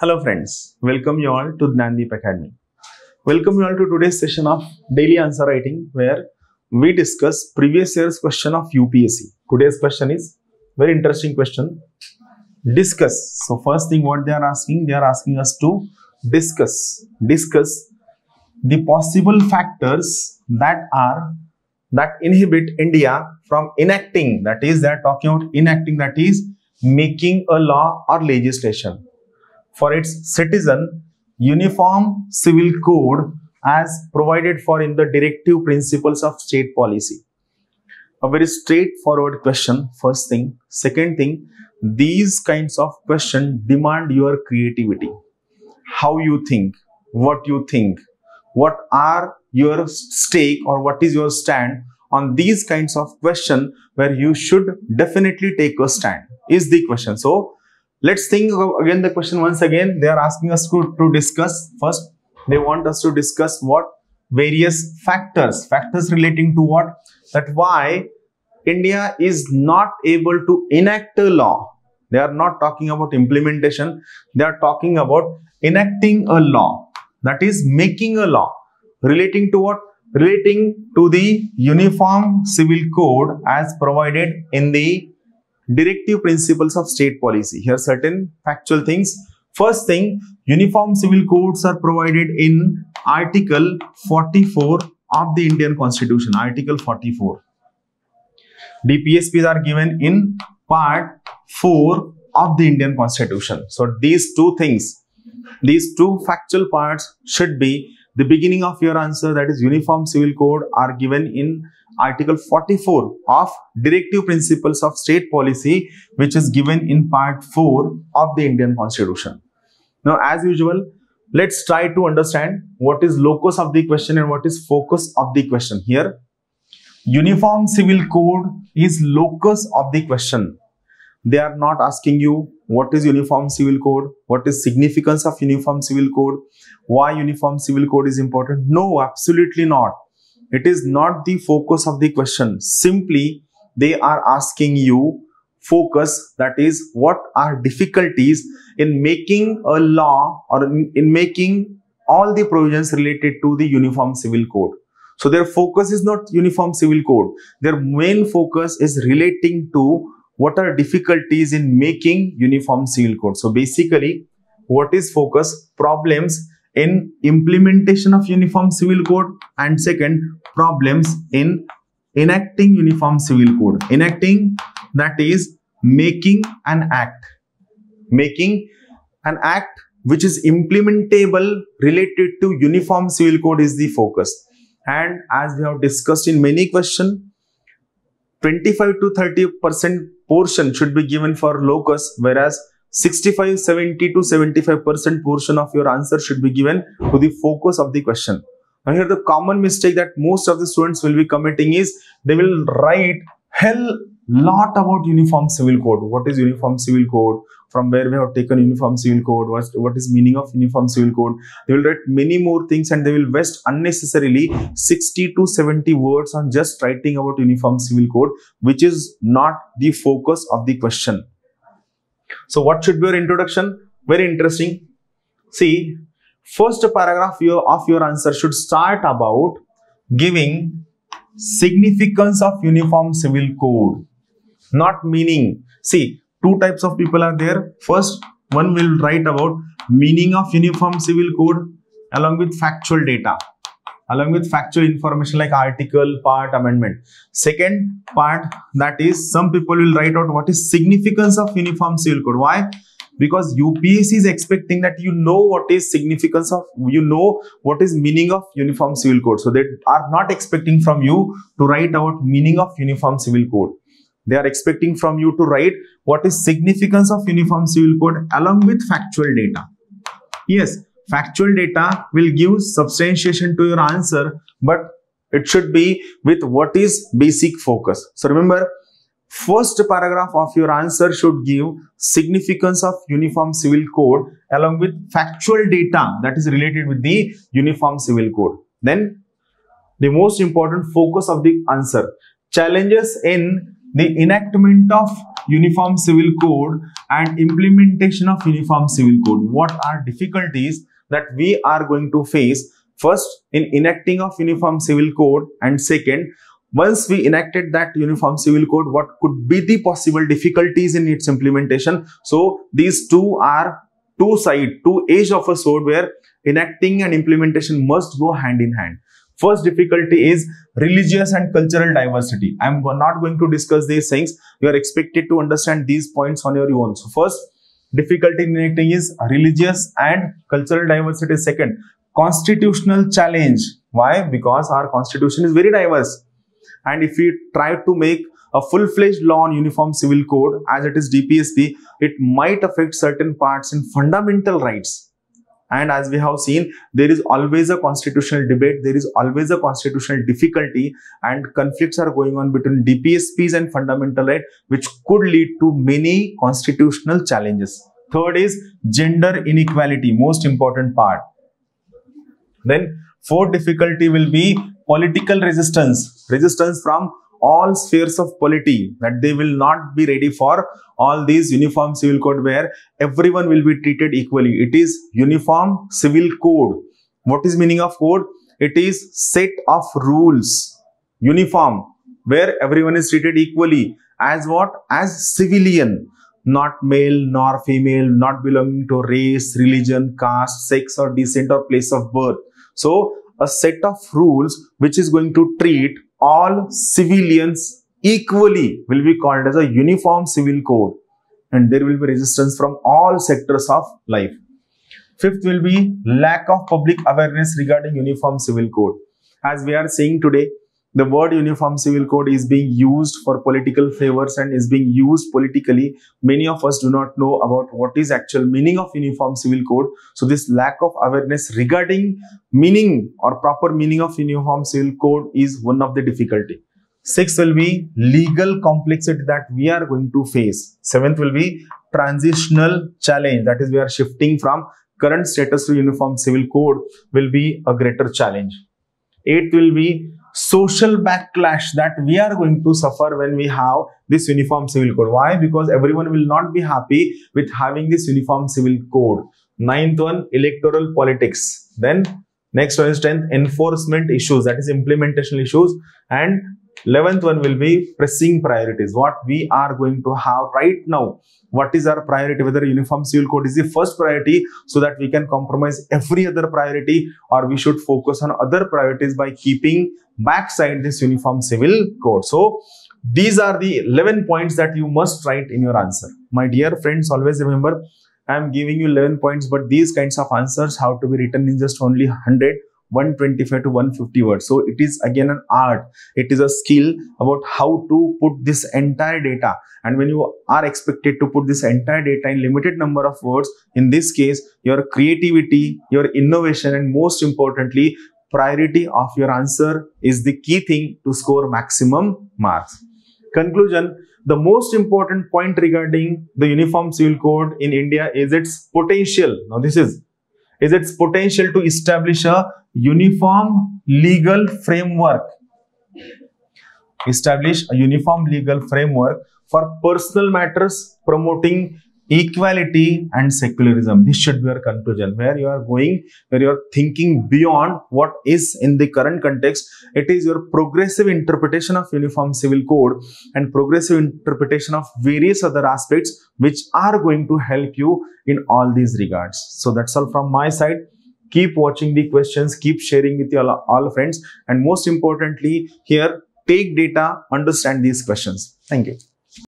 Hello friends, welcome you all to Dnyanadeep Academy. Welcome you all to today's session of daily answer writing where we discuss previous year's question of UPSC. Today's question is very interesting question. Discuss. So first thing what they are asking, they are asking us to discuss, discuss the possible factors that are that inhibit India from enacting, that is, they are talking about enacting, that is, making a law or legislation for its citizen uniform civil code as provided for in the directive principles of state policy. A very straightforward question first thing. Second thing these kinds of question demand your creativity. How you think what you think what are your stake or what is your stand on these kinds of question where you should definitely take a stand is the question. So let's think again the question once again. They are asking us to, to discuss. First they want us to discuss what various factors factors relating to what? That why india is not able to enact a law. They are not talking about implementation. They are talking about enacting a law. That is making a law. Relating to what? Relating to the uniform civil code as provided in the directive principles of state policy. Here certain factual things. First thing, uniform civil codes are provided in Article 44 of the Indian Constitution. Article 44. DPSPs are given in Part 4 of the Indian Constitution. So these two things, these two factual parts should be the beginning of your answer that is Uniform Civil Code are given in Article 44 of Directive Principles of State Policy, which is given in Part 4 of the Indian Constitution. Now, as usual, let's try to understand what is locus of the question and what is focus of the question. Here, Uniform Civil Code is locus of the question. They are not asking you what is Uniform Civil Code, what is significance of Uniform Civil Code, why Uniform Civil Code is important. No, absolutely not it is not the focus of the question. Simply, they are asking you focus that is what are difficulties in making a law or in making all the provisions related to the uniform civil code. So their focus is not uniform civil code. Their main focus is relating to what are difficulties in making uniform civil code. So basically what is focus? Problems in implementation of uniform civil code and second problems in enacting uniform civil code. Enacting that is making an act. Making an act which is implementable related to uniform civil code is the focus. And as we have discussed in many question 25 to 30 percent portion should be given for locus whereas 65 70 to 75 percent portion of your answer should be given to the focus of the question. And here the common mistake that most of the students will be committing is they will write hell lot about uniform civil code. What is uniform civil code? From where we have taken uniform civil code? What, what is meaning of uniform civil code? They will write many more things and they will waste unnecessarily 60 to 70 words on just writing about uniform civil code which is not the focus of the question so what should be your introduction? Very interesting. See, first paragraph of your answer should start about giving significance of uniform civil code, not meaning. See, two types of people are there. First, one will write about meaning of uniform civil code along with factual data along with factual information like article, part, amendment. Second part that is some people will write out what is significance of uniform civil code. Why? Because UPSC is expecting that you know what is significance of, you know what is meaning of uniform civil code. So they are not expecting from you to write out meaning of uniform civil code. They are expecting from you to write what is significance of uniform civil code along with factual data. Yes, factual data will give substantiation to your answer but it should be with what is basic focus. So remember first paragraph of your answer should give significance of uniform civil code along with factual data that is related with the uniform civil code. Then the most important focus of the answer. Challenges in the enactment of uniform civil code and implementation of uniform civil code. What are difficulties that we are going to face first in enacting of uniform civil code and second once we enacted that uniform civil code what could be the possible difficulties in its implementation so these two are two side two edge of a sword where enacting and implementation must go hand in hand First difficulty is religious and cultural diversity. I'm not going to discuss these things. You are expected to understand these points on your own. So first difficulty in enacting is religious and cultural diversity. Second, constitutional challenge. Why? Because our constitution is very diverse. And if we try to make a full-fledged law on uniform civil code as it is DPSP, it might affect certain parts in fundamental rights and as we have seen there is always a constitutional debate there is always a constitutional difficulty and conflicts are going on between dpsps and fundamental right which could lead to many constitutional challenges. Third is gender inequality most important part. Then fourth difficulty will be political resistance. Resistance from all spheres of polity that they will not be ready for. All these uniform civil code where everyone will be treated equally. It is uniform civil code. What is meaning of code? It is set of rules. Uniform where everyone is treated equally. As what? As civilian. Not male nor female not belonging to race religion caste sex or descent or place of birth. So a set of rules which is going to treat all civilians equally will be called as a uniform civil code and there will be resistance from all sectors of life. Fifth will be lack of public awareness regarding uniform civil code. As we are saying today, the word uniform civil code is being used for political favors and is being used politically. Many of us do not know about what is actual meaning of uniform civil code. So this lack of awareness regarding meaning or proper meaning of uniform civil code is one of the difficulty. Sixth will be legal complexity that we are going to face. Seventh will be transitional challenge that is we are shifting from current status to uniform civil code will be a greater challenge. Eighth will be social backlash that we are going to suffer when we have this uniform civil code. Why? Because everyone will not be happy with having this uniform civil code. Ninth one, electoral politics. Then next one is tenth, enforcement issues, that is implementation issues. And 11th one will be pressing priorities. What we are going to have right now. What is our priority? Whether uniform civil code is the first priority so that we can compromise every other priority or we should focus on other priorities by keeping backside this uniform civil code. So these are the 11 points that you must write in your answer. My dear friends, always remember I am giving you 11 points but these kinds of answers have to be written in just only 100 125 to 150 words so it is again an art. It is a skill about how to put this entire data. And when you are expected to put this entire data in limited number of words in this case your creativity your innovation and most importantly priority of your answer is the key thing to score maximum marks. Conclusion the most important point regarding the uniform civil code in india is its potential. Now this is is its potential to establish a uniform legal framework. Establish a uniform legal framework for personal matters promoting equality and secularism. This should be your conclusion. Where you are going where you are thinking beyond what is in the current context it is your progressive interpretation of uniform civil code and progressive interpretation of various other aspects which are going to help you in all these regards. So that's all from my side. Keep watching the questions. Keep sharing with your all friends. And most importantly here take data understand these questions. Thank you